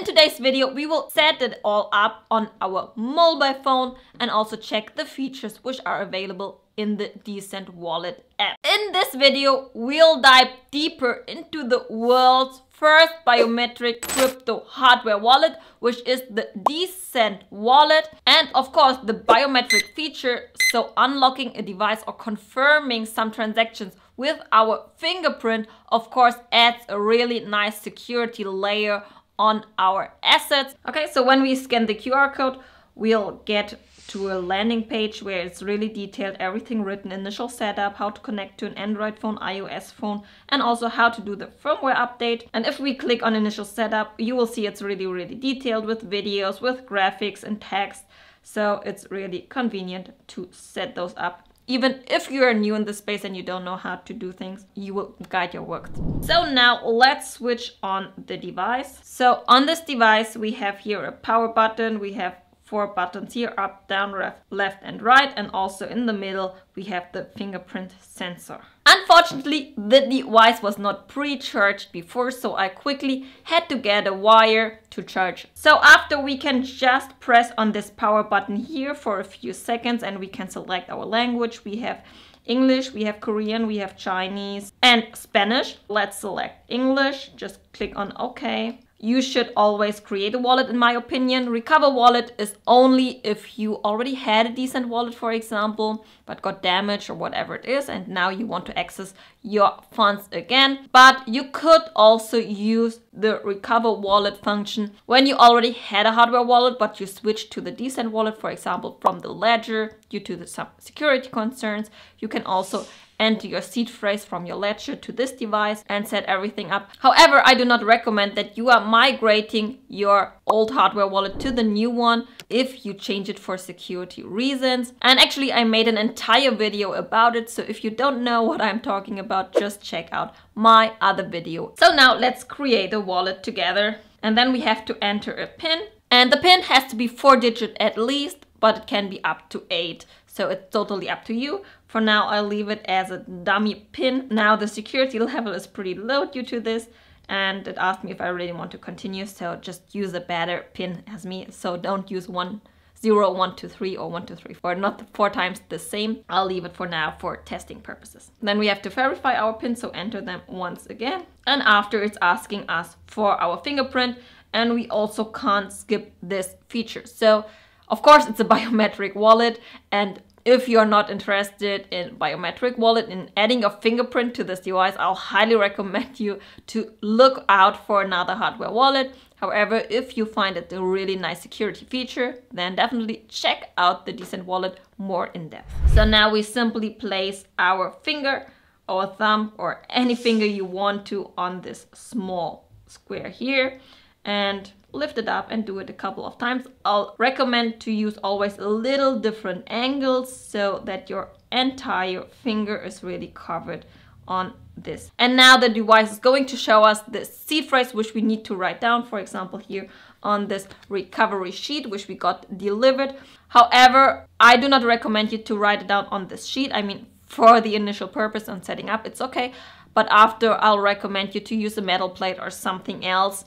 in today's video, we will set it all up on our mobile phone and also check the features which are available in the D'Cent Wallet app. In this video, we'll dive deeper into the world's first biometric crypto hardware wallet, which is the D'Cent wallet. And of course, the biometric feature, so unlocking a device or confirming some transactions with our fingerprint, of course, adds a really nice security layer on our assets. Okay, so when we scan the QR code, we'll get to a landing page where it's really detailed, everything written, initial setup, how to connect to an Android phone, iOS phone, and also how to do the firmware update. And if we click on initial setup, you will see it's really, really detailed with videos, with graphics and text. So it's really convenient to set those up even if you are new in the space and you don't know how to do things, you will guide your work. So now let's switch on the device. So on this device, we have here a power button, we have four buttons here, up, down, left, left and right. And also in the middle, we have the fingerprint sensor. Unfortunately, the device was not pre-charged before, so I quickly had to get a wire to charge. So after we can just press on this power button here for a few seconds and we can select our language. We have English, we have Korean, we have Chinese and Spanish. Let's select English, just click on OK you should always create a wallet in my opinion. Recover wallet is only if you already had a D'Cent wallet, for example, but got damaged or whatever it is, and now you want to access your funds again. But you could also use the recover wallet function when you already had a hardware wallet, but you switched to the D'Cent wallet, for example, from the ledger due to the, some security concerns. You can also enter your seed phrase from your ledger to this device and set everything up. However, I do not recommend that you are migrating your old hardware wallet to the new one if you change it for security reasons. And actually I made an entire video about it. So if you don't know what I'm talking about, just check out my other video. So now let's create a wallet together. And then we have to enter a pin. And the pin has to be four digit at least, but it can be up to eight. So it's totally up to you. For now, I'll leave it as a dummy pin. Now the security level is pretty low due to this and it asked me if I really want to continue. So just use a better pin as me. So don't use one zero, one, two, three, or one, two, three, four. Not four times the same. I'll leave it for now for testing purposes. Then we have to verify our pin, so enter them once again. And after it's asking us for our fingerprint, and we also can't skip this feature. So of course, it's a biometric wallet and if you're not interested in biometric wallet in adding a fingerprint to this device, I'll highly recommend you to look out for another hardware wallet. However, if you find it a really nice security feature, then definitely check out the D'Cent Wallet more in depth. So now we simply place our finger or thumb or any finger you want to on this small square here and lift it up and do it a couple of times. I'll recommend to use always a little different angles so that your entire finger is really covered on this. And now the device is going to show us the seed phrase which we need to write down, for example here on this recovery sheet which we got delivered. However, I do not recommend you to write it down on this sheet. I mean, for the initial purpose on setting up, it's okay. But after, I'll recommend you to use a metal plate or something else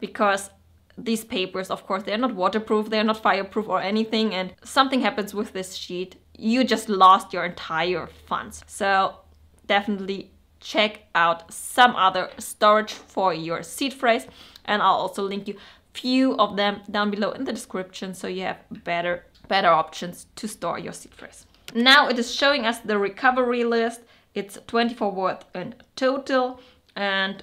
because these papers, of course, they're not waterproof, they're not fireproof or anything, and something happens with this sheet, you just lost your entire funds. So definitely check out some other storage for your seed phrase, and I'll also link you few of them down below in the description so you have better better options to store your seed phrase. Now it is showing us the recovery list. It's 24 words in total and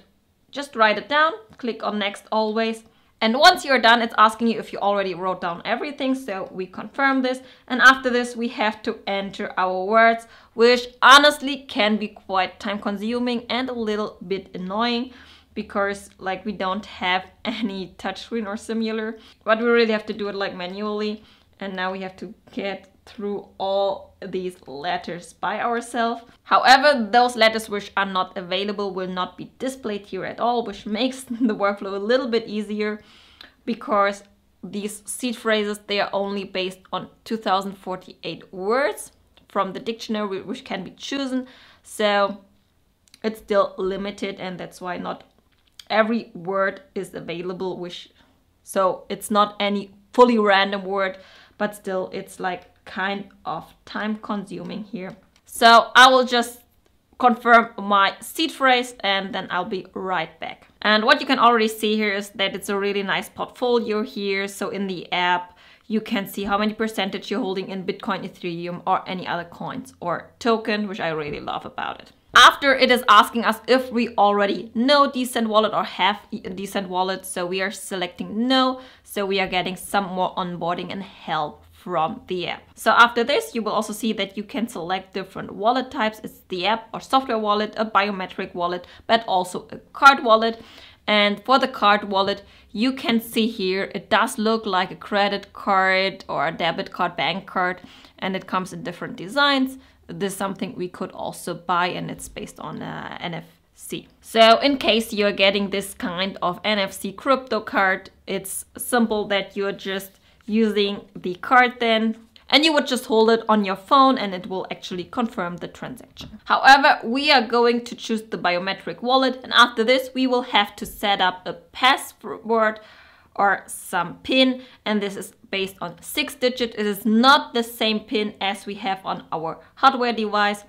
just write it down, click on next always, and once you're done, it's asking you if you already wrote down everything. So we confirm this. And after this, we have to enter our words, which honestly can be quite time consuming and a little bit annoying because like we don't have any touchscreen or similar, but we really have to do it like manually. And now we have to get through all these letters by ourselves. However, those letters which are not available will not be displayed here at all, which makes the workflow a little bit easier because these seed phrases, they are only based on 2048 words from the dictionary which can be chosen. So it's still limited and that's why not every word is available which So it's not any fully random word, but still it's like kind of time consuming here. So I will just confirm my seed phrase and then I'll be right back. And what you can already see here is that it's a really nice portfolio here. So in the app, you can see how many percentage you're holding in Bitcoin, Ethereum, or any other coins or token, which I really love about it. After it is asking us if we already know D'Cent Wallet or have a D'Cent Wallet, so we are selecting no, so we are getting some more onboarding and help from the app. So after this, you will also see that you can select different wallet types. It's the app or software wallet, a biometric wallet, but also a card wallet. And for the card wallet, you can see here, it does look like a credit card or a debit card, bank card, and it comes in different designs. This is something we could also buy and it's based on uh, NFC. So in case you're getting this kind of NFC crypto card, it's simple that you're just using the card then and you would just hold it on your phone and it will actually confirm the transaction. However, we are going to choose the biometric wallet and after this we will have to set up a password or some pin and this is based on six digits. It is not the same pin as we have on our hardware device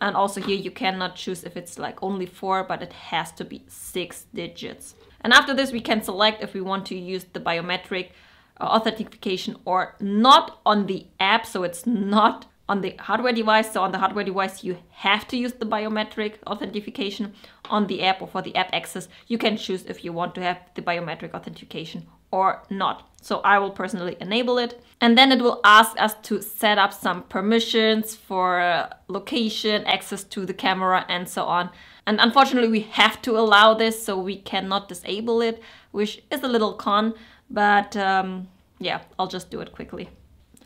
and also here you cannot choose if it's like only four but it has to be six digits. And after this we can select if we want to use the biometric authentication or not on the app. So it's not on the hardware device. So on the hardware device, you have to use the biometric authentication. On the app or for the app access, you can choose if you want to have the biometric authentication or not. So I will personally enable it. And then it will ask us to set up some permissions for uh, location, access to the camera and so on. And unfortunately, we have to allow this, so we cannot disable it, which is a little con. But um, yeah, I'll just do it quickly.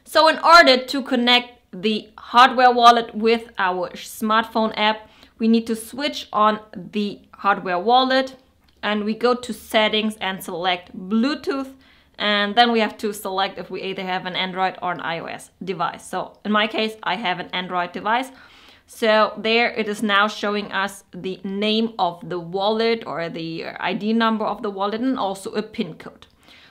So in order to connect the hardware wallet with our smartphone app, we need to switch on the hardware wallet and we go to settings and select Bluetooth and then we have to select if we either have an Android or an iOS device. So in my case, I have an Android device. So there it is now showing us the name of the wallet or the uh, ID number of the wallet and also a PIN code.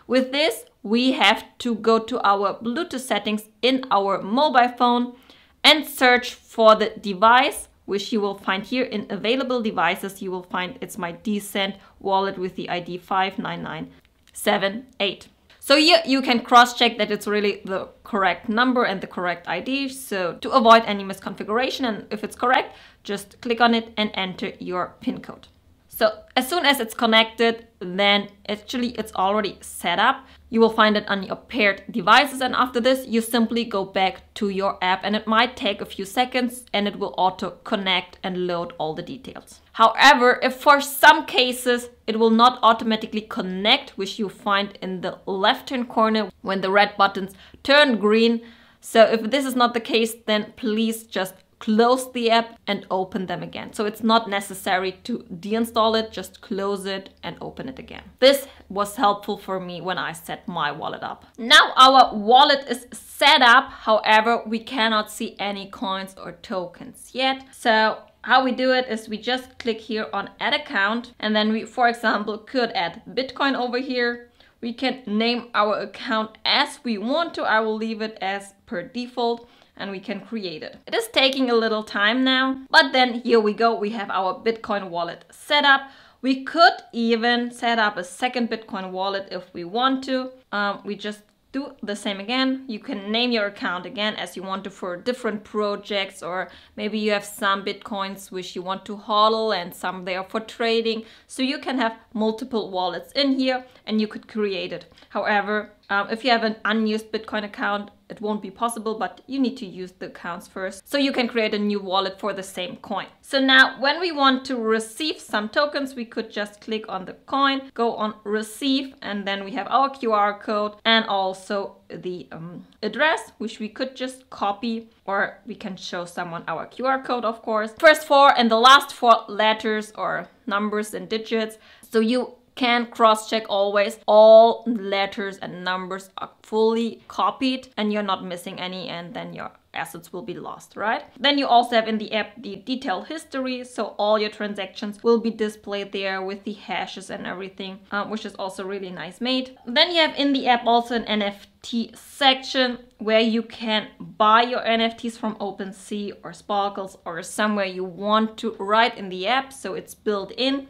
With this, we have to go to our Bluetooth settings in our mobile phone and search for the device, which you will find here in available devices. You will find it's my D'Cent wallet with the ID 59978. So here you can cross-check that it's really the correct number and the correct ID. So to avoid any misconfiguration and if it's correct, just click on it and enter your PIN code. So as soon as it's connected, then actually it's already set up. You will find it on your paired devices and after this you simply go back to your app and it might take a few seconds and it will auto connect and load all the details. However, if for some cases it will not automatically connect, which you find in the left hand corner when the red buttons turn green, so if this is not the case, then please just close the app and open them again. So it's not necessary to deinstall it, just close it and open it again. This was helpful for me when I set my wallet up. Now our wallet is set up, however, we cannot see any coins or tokens yet. So how we do it is we just click here on add account and then we, for example, could add Bitcoin over here. We can name our account as we want to. I will leave it as per default and we can create it. It is taking a little time now, but then here we go. We have our Bitcoin wallet set up. We could even set up a second Bitcoin wallet if we want to. Um, we just do the same again. You can name your account again as you want to for different projects or maybe you have some Bitcoins which you want to hodl and some there for trading. So you can have multiple wallets in here and you could create it. However, um, if you have an unused Bitcoin account, it won't be possible, but you need to use the accounts first. So you can create a new wallet for the same coin. So now when we want to receive some tokens, we could just click on the coin, go on receive, and then we have our QR code and also the um, address, which we could just copy or we can show someone our QR code, of course. First four and the last four letters or numbers and digits. So you can cross-check always all letters and numbers are fully copied and you're not missing any and then your assets will be lost, right? Then you also have in the app the detailed history, so all your transactions will be displayed there with the hashes and everything, um, which is also really nice made. Then you have in the app also an NFT section where you can buy your NFTs from OpenSea or Sparkles or somewhere you want to write in the app, so it's built in.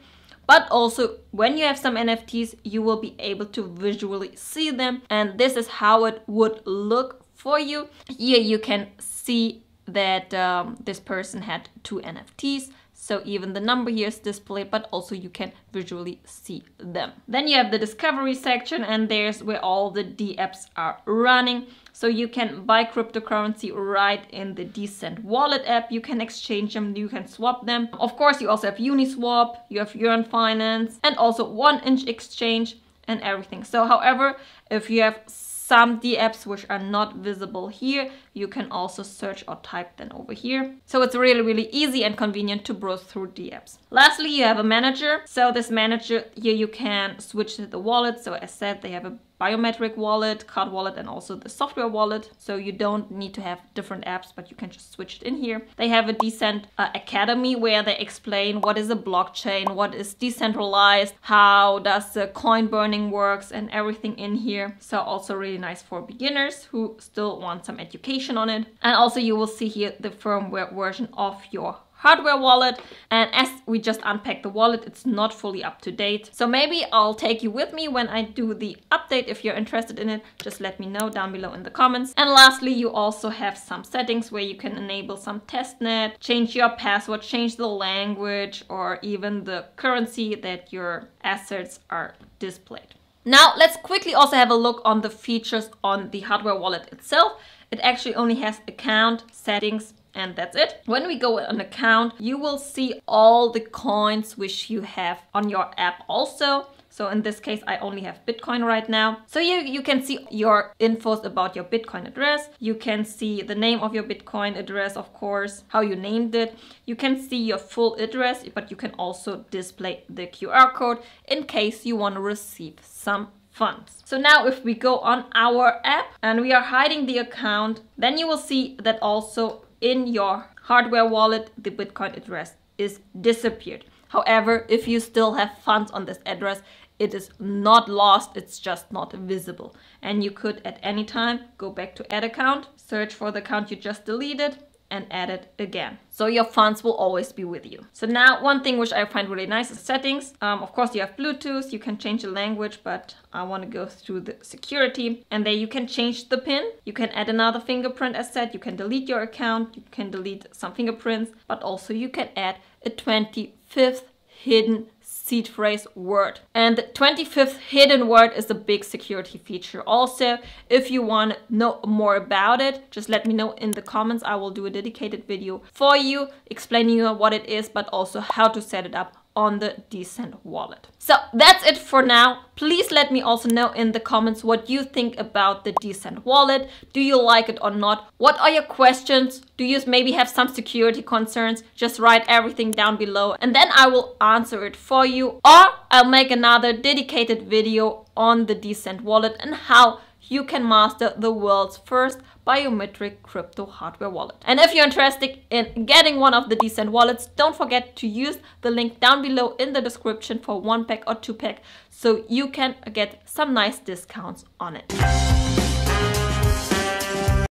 But also when you have some NFTs, you will be able to visually see them. And this is how it would look for you. Here you can see that um, this person had two NFTs. So even the number here is displayed, but also you can visually see them. Then you have the discovery section and there's where all the D apps are running. So you can buy cryptocurrency right in the D'Cent Wallet app. You can exchange them, you can swap them. Of course, you also have Uniswap, you have Yearn Finance, and also one inch exchange and everything. So however, if you have some dApps which are not visible here. You can also search or type them over here. So it's really, really easy and convenient to browse through D apps. Lastly, you have a manager. So this manager here, you can switch to the wallet. So as said, they have a biometric wallet, card wallet, and also the software wallet. So you don't need to have different apps, but you can just switch it in here. They have a D'Cent uh, academy where they explain what is a blockchain, what is decentralized, how does the coin burning works and everything in here. So also really nice for beginners who still want some education on it. And also you will see here the firmware version of your hardware wallet and as we just unpacked the wallet it's not fully up to date. So maybe I'll take you with me when I do the update. If you're interested in it just let me know down below in the comments. And lastly you also have some settings where you can enable some testnet change your password change the language or even the currency that your assets are displayed. Now let's quickly also have a look on the features on the hardware wallet itself. It actually only has account settings and that's it. When we go on account, you will see all the coins which you have on your app also. So in this case, I only have Bitcoin right now. So you, you can see your infos about your Bitcoin address. You can see the name of your Bitcoin address, of course, how you named it. You can see your full address, but you can also display the QR code in case you want to receive some funds. So now if we go on our app and we are hiding the account, then you will see that also in your hardware wallet, the Bitcoin address is disappeared. However, if you still have funds on this address, it is not lost, it's just not visible. And you could at any time go back to add account, search for the account you just deleted, and add it again. So your funds will always be with you. So now one thing which I find really nice is settings. Um, of course you have Bluetooth, you can change the language, but I want to go through the security and there you can change the pin. You can add another fingerprint as said, you can delete your account, you can delete some fingerprints, but also you can add a 25th hidden seed phrase word. And the 25th hidden word is a big security feature. Also, if you want to know more about it, just let me know in the comments. I will do a dedicated video for you explaining you what it is, but also how to set it up on the D'Cent wallet. So that's it for now. Please let me also know in the comments what you think about the D'Cent wallet. Do you like it or not? What are your questions? Do you maybe have some security concerns? Just write everything down below and then I will answer it for you. Or I'll make another dedicated video on the D'Cent wallet and how you can master the world's first biometric crypto hardware wallet. And if you're interested in getting one of the D'Cent wallets, don't forget to use the link down below in the description for one pack or two pack so you can get some nice discounts on it.